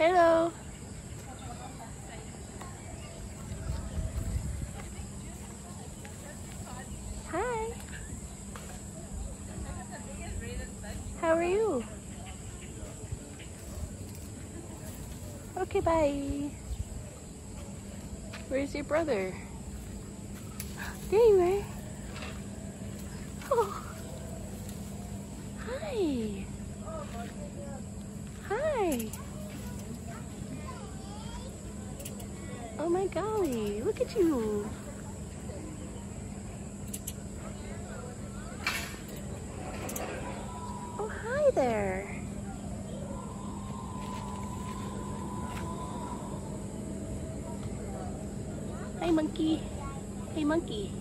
Hello. Hi. How are you? Okay, bye. Where's your brother? There you are. Oh. Hi. Hi. Oh my golly, look at you. Oh, hi there. Hi, monkey. Hey, monkey.